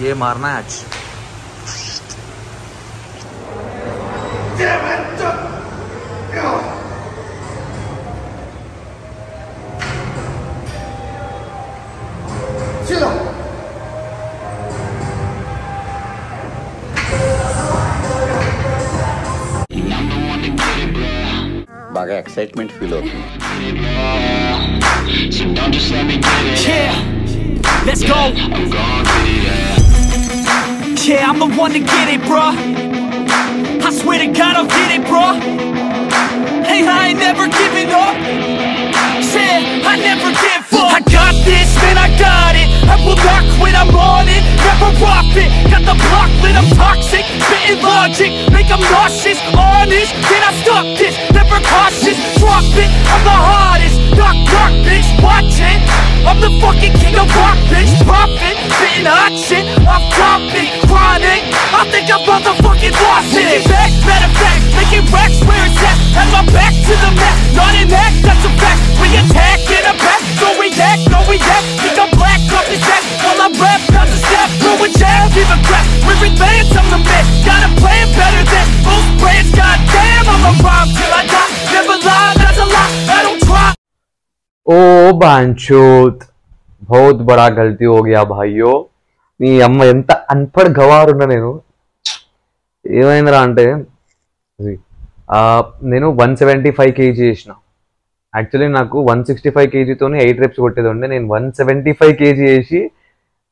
ये मारना है आज Chill out. Yeah, let's go. Yeah, I'm the one to get it, होती I swear to God I'll get it, bro. Hey, I ain't never giving up. Said I never give up. I got this, man, I got it. I will not quit, I'm on it. Never rock it. Got the block lit, I'm toxic. Spitting logic, make them nauseous. Honest, can I stop this? Never cautious, drop it. I'm the hardest. Knock, knock, bitch, watch it. I'm the fucking king of rock, bitch. Profit, spitting hot shit. Off topic, chronic. I think I'm motherfucking lost it. Back, matter of fact, making racks where it's at. Have my back to the mat, not an act, that's a fact. We attack a step, throw a jab, give a crap. We're advanced, I'm the man. Got a plan better than most brands. Goddamn, I'm a rhyme till I die. Never lie, that's a lie. I don't try. ओ बांचोत बहुत बड़ा गलती हो गया भाइयो నీ అమ్మ ఎంత అన్పడ్ గవారున్నా నేను ఏమైందిరా అంటే ఇది, ఆ, నేను వన్ సెవెంటీ ఫైవ్ కేజీ చేసిన యాక్చువల్లీ నాకు వన్ సిక్స్టీ ఫైవ్ కేజీతోనే ఎయిట్ రెప్స్ కొట్టేది ఉండే నేను వన్ సెవెంటీ ఫైవ్ కేజీ చేసి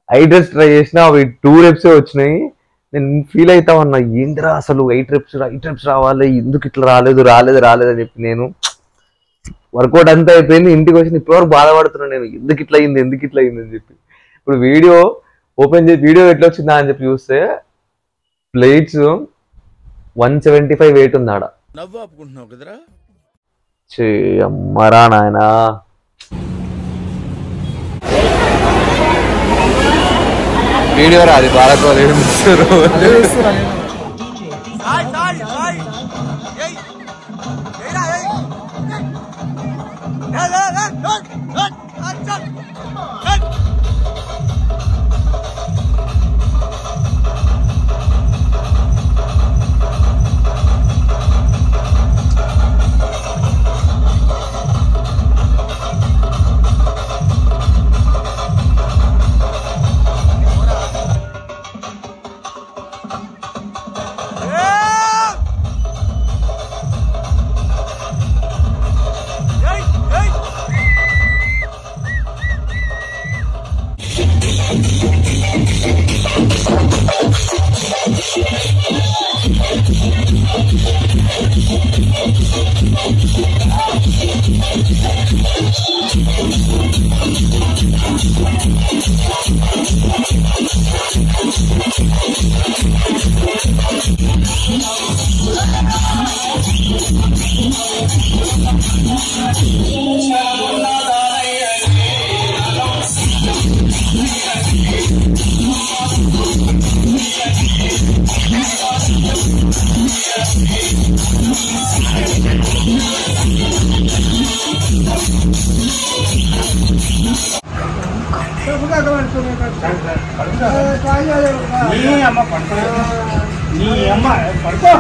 ఎయిట్ రెప్స్ ట్రై చేసిన అవి టూ రెప్సే వచ్చినాయి. నేను ఫీల్ అవుతా ఉన్నా ఏందిరా అసలు ఎయిట్ రెప్స్ ఎయిట్ రెప్స్ రావాలి ఎందుకు ఇట్లా రాలేదు రాలేదు రాలేదు అని చెప్పి నేను వర్కౌట్ అంతా అయిపోయింది. ఇంటికి వచ్చి ఇప్పటివరకు బాధపడుతున్నాను నేను ఎందుకు ఇట్లా అయింది ఎందుకు ఇట్లా అయింది అని చెప్పి. ఇప్పుడు వీడియో ఓపెన్ చేసి వీడియో ఎట్లా వచ్చిందా అని చెప్పి చూస్తే plates one seventy five weight ఉంది ఆడ నవ్వు ఆపుకుంటున్నావు కదరా? ఛీ, అమ్మరా నాయనా. వీడియో రాదు బాలకోవాలి అమ్మ పడుకో నీ అమ్మ పడుకో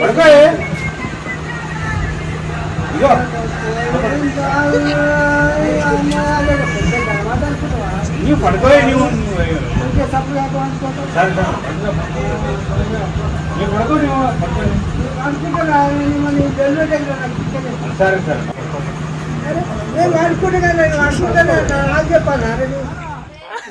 పడుకో ఇగో నీవు పడుకో నీవు సరే సరే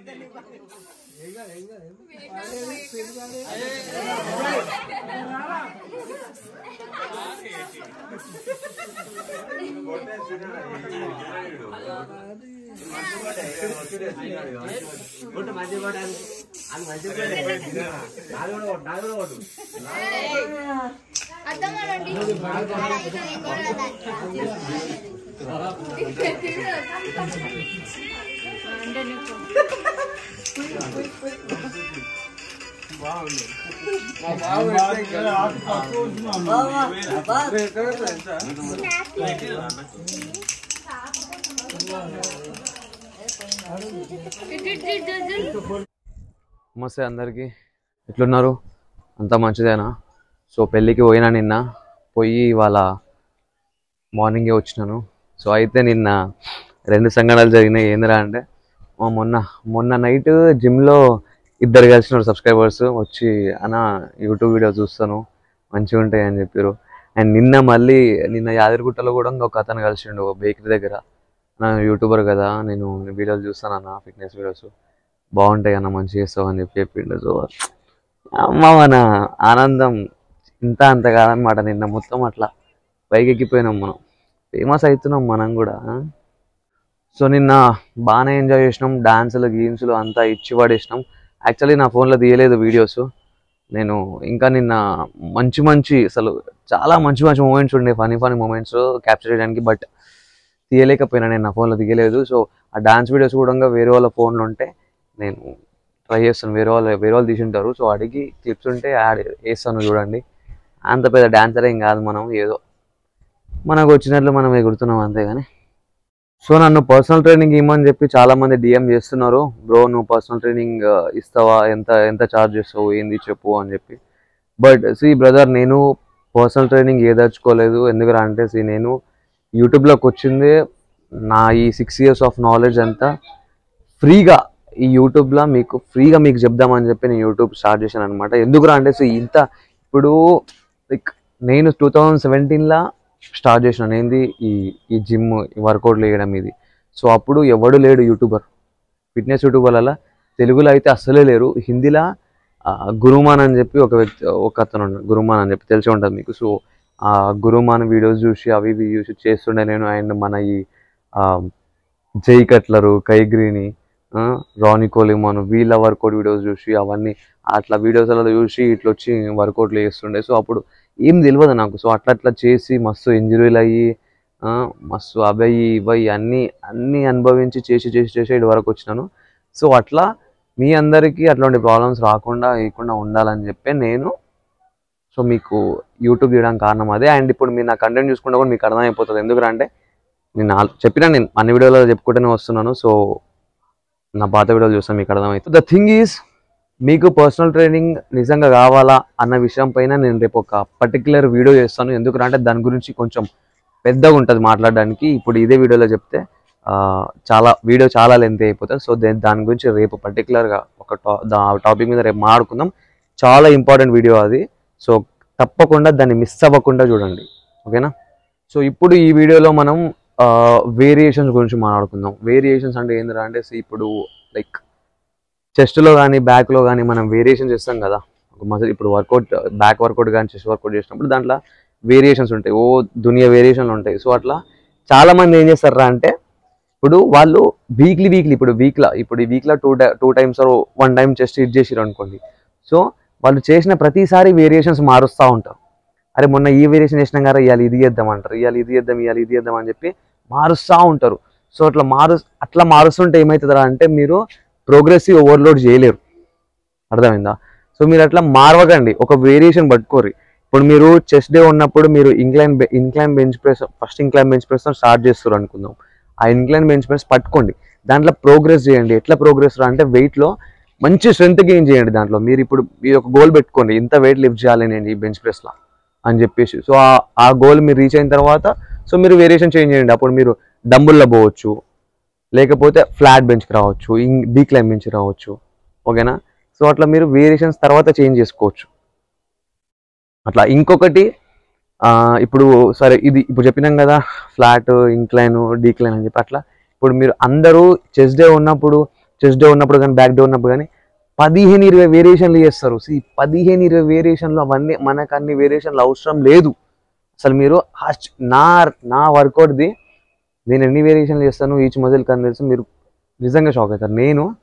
నీవు పడుకో నీవు పడుకో సరే సరే అందుకే నేను అడుగుతాను అర్థం కాదండి? అంటే నీకు నమస్తే అందరికీ. ఎట్లున్నారు? అంతా మంచిదేనా? సో పెళ్ళికి పోయినా నిన్న పోయి ఇవాళ మార్నింగే వచ్చినాను. సో అయితే నిన్న రెండు సంఘటనలు జరిగినాయి. ఏందిరా అంటే మొన్న మొన్న నైట్ జిమ్లో ఇద్దరు కలిసిన సబ్స్క్రైబర్స్ వచ్చి అన్న యూట్యూబ్ వీడియో చూస్తాను. మంచిగా ఉంటాయి అని చెప్పారు అండ్ నిన్న మళ్ళీ నిన్న యాదగిరిగుట్టలో కూడా ఇంకొక అతను కలిసిండు బేకరీ దగ్గర. నా యూట్యూబర్ కదా నేను వీడియోలు చూస్తాను అన్న ఫిట్నెస్ వీడియోస్ బాగుంటాయి అన్న మంచిగా చేస్తావు అని చెప్పి చెప్పిండు. సో అమ్మ మన ఆనందం ఇంత అంత కాదనమాట నిన్న మొత్తం అట్లా. పైకి ఎక్కిపోయినాం మనం. ఫేమస్ అవుతున్నాం మనం కూడా సో నిన్న బాగానే ఎంజాయ్ చేసినాం. డాన్సులు గేమ్స్లు అంతా ఇచ్చి పడేసినాం. యాక్చువల్లీ నా ఫోన్లో తీయలేదు వీడియోస్ నేను ఇంకా నిన్న మంచి మంచి అసలు చాలా మంచి మంచి మూమెంట్స్ ఉండే. ఫనీ ఫనీ మూమెంట్స్ క్యాప్చర్ చేయడానికి బట్ తీయలేకపోయినా నేను నా ఫోన్లో తీయలేదు. సో ఆ డాన్స్ వీడియోస్ కూడా వేరే వాళ్ళ ఫోన్లో ఉంటే నేను ట్రై చేస్తాను. వేరే వాళ్ళు వేరే వాళ్ళు తీసి ఉంటారు సో అడిగి క్లిప్స్ ఉంటే యాడ్ వేస్తాను చూడండి. అంత పెద్ద డాన్సర్ ఏం కాదు మనం. ఏదో మనకు వచ్చినట్లు మనం ఎగురుతున్నాం అంతే కానీ సో నన్ను పర్సనల్ ట్రైనింగ్ ఇమ్మని చెప్పి చాలా మంది డిఎం చేస్తున్నారు. బ్రో నువ్వు పర్సనల్ ట్రైనింగ్ ఇస్తావా? ఎంత ఎంత ఛార్జ్ చేస్తావు? ఏంది చెప్పు అని చెప్పి. బట్ సి బ్రదర్ నేను పర్సనల్ ట్రైనింగ్ ఏదర్చుకోలేదు ఎందుకంటే అంటే సి నేను యూట్యూబ్లోకి వచ్చింది. నా ఈ సిక్స్ ఇయర్స్ ఆఫ్ నాలెడ్జ్ అంతా ఫ్రీగా ఈ యూట్యూబ్లో మీకు ఫ్రీగా మీకు చెప్దామని చెప్పి నేను యూట్యూబ్ స్టార్ట్ చేశాను అనమాట ఎందుకురా అంటే సో ఇంత ఇప్పుడు లైక్ నేను టూ థౌజండ్ సెవెంటీన్లో స్టార్ట్ చేసిన అనేది ఈ ఈ జిమ్ వర్కౌట్లు వేయడం ఇది. సో అప్పుడు ఎవడు లేడు యూట్యూబర్. ఫిట్నెస్ యూట్యూబర్లలో తెలుగులో అయితే అస్సలే లేరు. హిందీలో గురుమాన్ అని చెప్పి ఒక వ్యక్తి ఒక అతను గురుమాన్ అని చెప్పి తెలిసి ఉంటుంది మీకు. సో ఆ గురుమాన్ వీడియోస్ చూసి అవి ఇవి చూసి చేస్తుండే నేను. అండ్ మన ఈ జై కట్లరు కైగ్రీని రానీ కోలిమాన్ వీళ్ళ వర్కౌట్ వీడియోస్ చూసి అవన్నీ అట్లా వీడియోస్లలో చూసి ఇట్లా వచ్చి వర్కౌట్లు చేస్తుండే. సో అప్పుడు ఏం తెలియదు నాకు. సో అట్లా అట్లా చేసి మస్తు ఇంజరీలు అయ్యి మస్తు అభయి ఇవయి అన్నీ అన్నీ అనుభవించి చేసి చేసి చేసి ఇటు వరకు వచ్చినాను. సో అట్లా మీ అందరికీ అట్లాంటి ప్రాబ్లమ్స్ రాకుండా వేయకుండా ఉండాలని చెప్పి నేను సో మీకు యూట్యూబ్ చేయడానికి కారణం అదే. అండ్ ఇప్పుడు మీరు నా కంటెంట్ చూసుకుంటే కూడా మీకు అర్థమైపోతుంది. ఎందుకంటే నేను చెప్పిన నేను అన్ని వీడియోలో చెప్పుకుంటూనే వస్తున్నాను. సో నా పాత వీడియోలు చూస్తాను మీకు అర్థమవుతుంది ద థింగ్ ఈజ్ మీకు పర్సనల్ ట్రైనింగ్ నిజంగా కావాలా అన్న విషయం పైన నేను రేపు ఒక పర్టికులర్ వీడియో చేస్తాను. ఎందుకంటే దాని గురించి కొంచెం పెద్దగా ఉంటుంది మాట్లాడడానికి. ఇప్పుడు ఇదే వీడియోలో చెప్తే చాలా వీడియో చాలా లెంత్ అయిపోతుంది. సో దాని గురించి రేపు పర్టికులర్గా ఒక టాపిక్ మీద రేపు మాట్లాడుకుందాం. చాలా ఇంపార్టెంట్ వీడియో అది. సో తప్పకుండా దాన్ని మిస్ అవ్వకుండా చూడండి. ఓకేనా? సో ఇప్పుడు ఈ వీడియోలో మనం వేరియేషన్స్ గురించి మాట్లాడుకుందాం. వేరియేషన్స్ అంటే ఏంటంటే అంటే ఇప్పుడు లైక్ చెస్ట్లో కానీ బ్యాక్లో కానీ మనం వేరియేషన్ చేస్తాం కదా. ఒక మసల్ ఇప్పుడు వర్కౌట్ బ్యాక్ వర్కౌట్ కానీ చెస్ట్ వర్కౌట్ చేసినప్పుడు దాంట్లో వేరియేషన్స్ ఉంటాయి. ఓ దునియా వేరియేషన్లు ఉంటాయి. సో అట్లా చాలామంది ఏం చేస్తారా అంటే ఇప్పుడు వాళ్ళు వీక్లీ వీక్లీ ఇప్పుడు వీక్లో ఇప్పుడు ఈ వీక్లో two two times one time chest it చేసిరు అనుకోండి. సో వాళ్ళు చేసిన ప్రతిసారి వేరియేషన్స్ మారుస్తూ ఉంటారు. అరే మొన్న ఈ వేరియేషన్ చేసినాం కదా ఇవాళ ఇది చేద్దాం అంటారు. ఇవాళ ఇది చేద్దాం ఇవాళ ఇది చేద్దాం అని చెప్పి మారుస్తూ ఉంటారు. సో అట్లా మారు అట్లా మారుస్తుంటే ఏమవుతుందా అంటే మీరు ప్రోగ్రెసివ్ ఓవర్లోడ్ చేయలేరు. అర్థమైందా? సో మీరు అట్లా మార్వకండి. ఒక వేరియేషన్ పట్టుకోరు ఇప్పుడు మీరు చెస్ట్ డే ఉన్నప్పుడు మీరు incline incline bench press first incline bench press start చేస్తారు అనుకుందాం. ఆ ఇంక్లైన్ బెంచ్ ప్రెస్ పట్టుకోండి. దాంట్లో ప్రోగ్రెస్ చేయండి. ఎట్లా ప్రోగ్రెస్ అంటే వెయిట్లో మంచి స్ట్రెంత్ గెయిన్ చేయండి దాంట్లో. మీరు ఇప్పుడు మీరు ఒక గోల్ పెట్టుకోండి. ఇంత వెయిట్ లిఫ్ట్ చేయాలి నేను ఈ బెంచ్ ప్రెస్లో అని చెప్పేసి. సో ఆ గోల్ మీరు రీచ్ అయిన తర్వాత సో మీరు వేరియేషన్ చేంజ్ చేయండి. అప్పుడు మీరు డంబుల్లో పోవచ్చు. లేకపోతే ఫ్లాట్ బెంచ్కి రావచ్చు డీక్లైన్ బెంచ్ రావచ్చు ఓకేనా? సో అట్లా మీరు వేరియేషన్స్ తర్వాత చేంజ్ చేసుకోవచ్చు. అట్లా ఇంకొకటి ఇప్పుడు సరే ఇది ఇప్పుడు చెప్పినాం కదా ఫ్లాట్ ఇంక్లైన్ డీక్లైన్ అని చెప్పి అట్లా. ఇప్పుడు మీరు అందరూ చెస్ డే ఉన్నప్పుడు చెస్ డే ఉన్నప్పుడు కానీ బ్యాక్ డే ఉన్నప్పుడు కానీ పదిహేను ఇరవై వేరియేషన్లు చేస్తారు. సి పదిహేను ఇరవై వేరియేషన్లు అవన్నీ మనకు అన్ని వేరియేషన్లు అవసరం లేదు. అసలు మీరు ఆ నా నా వర్కౌట్ది నేను ఎన్ని వేరియేషన్లు చేస్తాను ఈచ్ మజిల్ కానీ తెలుసు మీరు నిజంగా షాక్ అవుతారు. నేను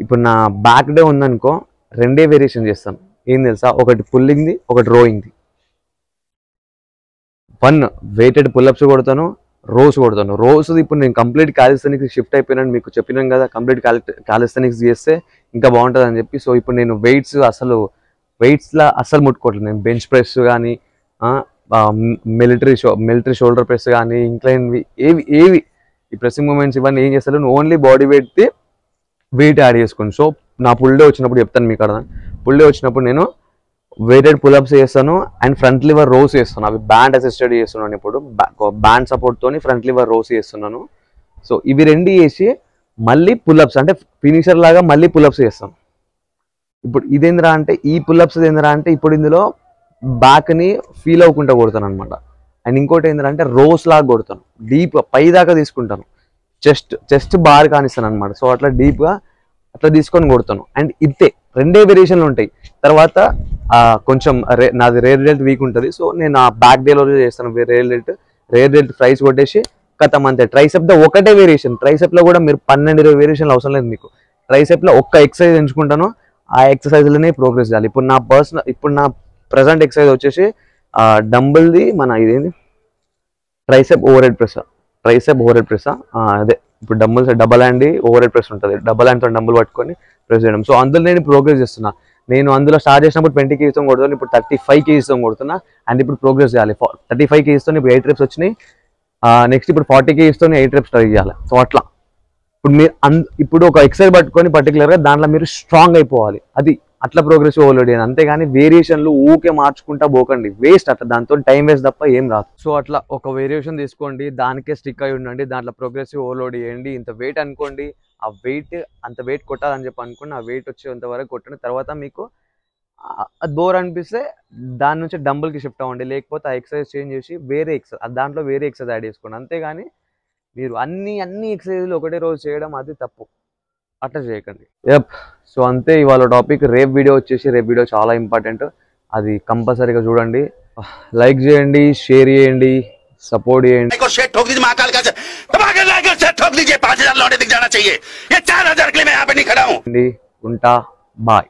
ఇప్పుడు నా బ్యాక్ డే ఉందనుకో రెండే వేరియేషన్ చేస్తాను. ఏం తెలుసా? ఒకటి పుల్లింగ్ది ఒకటి రోయింగ్ది వన్ వెయిటెడ్ పుల్అప్స్ కొడతాను రోస్ కొడతాను. రోస్ ఇప్పుడు నేను కంప్లీట్ క్యాలిస్థెనిక్స్ షిఫ్ట్ అయిపోయినాను మీకు చెప్పినాం కదా కంప్లీట్ క్యాలిస్థెనిక్స్ చేస్తే ఇంకా బాగుంటుంది అని చెప్పి. సో ఇప్పుడు నేను వెయిట్స్ అసలు వెయిట్స్లా అసలు ముట్టుకోవట్లేదు. నేను బెంచ్ ప్రెస్ కానీ military show military shoulder press కానీ ఇంక్లైన్వి ఏవి ఏవి ఈ ప్రెస్సింగ్ మూమెంట్స్ ఇవన్నీ ఏం చేస్తాను ఓన్లీ బాడీ వెయిట్ది వెయిట్ యాడ్ చేసుకోండి సో నా పుల్ డే వచ్చినప్పుడు చెప్తాను మీకు అర్థం. పుల్ డే వచ్చినప్పుడు నేను వెయిటెడ్ పులప్స్ చేస్తాను అండ్ ఫ్రంట్ లివర్ రోస్ చేస్తాను. అవి బ్యాండ్ అసిస్టెడ్ చేస్తున్నాను ఇప్పుడు. బ్యాండ్ సపోర్ట్తో ఫ్రంట్ లివర్ రోస్ చేస్తున్నాను. సో ఇవి రెండు చేసి మళ్ళీ పులప్స్ అంటే ఫినిషర్ లాగా మళ్ళీ పులప్స్ చేస్తాను. ఇప్పుడు ఇదేంద్రా అంటే ఈ పులప్స్ ఏంద్రా అంటే ఇప్పుడు ఇందులో బ్యాక్ని ఫీల్ అవ్వకుండా కొడతాను అనమాట అండ్ ఇంకోటి ఏంటంటే రోస్ లాగా కొడతాను. డీప్ పై దాకా తీసుకుంటాను. చెస్ట్ చెస్ట్ బార్ కానిస్తాను అనమాట సో అట్లా డీప్గా అట్లా తీసుకొని కొడతాను. అండ్ ఇంతే. రెండే వేరియేషన్లు ఉంటాయి. తర్వాత కొంచెం రే నాది రేర్ డెల్ట్ వీక్ ఉంటుంది. సో నేను ఆ బ్యాక్ డేలో చేస్తాను. Rear delt rear delt flies కొట్టేసి కథం అంతే. ట్రైసెప్లో ఒకటే వేరియేషన్ ట్రైసెప్లో కూడా మీరు పన్నెండు ఇరవై వేరియేషన్లు అవసరం లేదు మీకు. ట్రైసెప్లో ఒక్క ఎక్సర్సైజ్ ఎంచుకుంటాను. ఆ ఎక్సర్సైజ్లోనే ప్రోగ్రెస్ చేయాలి. ఇప్పుడు నా పర్సనల్ ఇప్పుడు నా ప్రజెంట్ ఎక్సర్సైజ్ వచ్చేసి డంబుల్ది మన ఇదేంది? Tricep overhead press tricep overhead press అదే. ఇప్పుడు dumbbells double hand overhead press ఉంటుంది. డబల్ హ్యాండ్తో డంబుల్ పట్టుకొని ప్రెస్ చేయడం. సో అందులో నేను ప్రోగ్రెస్ చేస్తున్నా. నేను అందులో స్టార్ట్ చేసినప్పుడు ట్వంటీ కేజీతో కొడుతున్నాను ఇప్పుడు థర్టీ ఫైవ్ కేజీతో కొడుతున్నా అండ్ ఇప్పుడు ప్రోగ్రెస్ చేయాలి. థర్టీ ఫైవ్ కేజీతో ఇప్పుడు ఎయిట్ రెప్స్ వచ్చినాయి. నెక్స్ట్ ఇప్పుడు ఫార్టీ కేజీతో ఎయిట్ రిప్స్ ట్రై చేయాలి. సో అట్లా. ఇప్పుడు మీరు అన్ ఇప్పుడు ఒక ఎక్సైజ్ పట్టుకొని పర్టికులర్గా దాంట్లో మీరు స్ట్రాంగ్ అయిపోవాలి. అది అట్లా ప్రోగ్రెసివ్ ఓవర్లోడ్ చేయండి అంతేగాని వేరియేషన్లు ఊకే మార్చుకుంటా పోకండి. వేస్ట్ అట్లా దాంతో టైం వేస్ట్ తప్ప ఏం రాదు. సో అట్లా ఒక వేరియేషన్ తీసుకోండి దానికే స్టిక్ అయి ఉండండి దాంట్లో ప్రోగ్రెసివ్ ఓవర్లోడ్ చేయండి ఇంత వెయిట్ అనుకోండి ఆ వెయిట్ అంత వెయిట్ కొట్టాలని చెప్పి అనుకోండి ఆ వెయిట్ వచ్చేంత వరకు కొట్టండి. తర్వాత మీకు అది బోర్ అనిపిస్తే దాని నుంచి డంబుల్కి షిఫ్ట్ అవ్వండి. లేకపోతే ఆ ఎక్సర్సైజ్ చేంజ్ చేసి వేరే ఎక్సర్సైజ్ దాంట్లో వేరే ఎక్సర్సైజ్ యాడ్ చేసుకోండి. అంతేగాని మీరు అన్ని అన్ని ఎక్సర్సైజ్లు ఒకటే రోజు చేయడం అది తప్పు. అట్లా చేయకండి. ఎప్ సో అంతే ఇవాళ టాపిక్ రేపు వీడియో వచ్చేసి రేపు వీడియో చాలా ఇంపార్టెంట్ అది కంపల్సరీగా చూడండి. లైక్ చేయండి షేర్ చేయండి సపోర్ట్ చేయండి. ఉంటా. బాయ్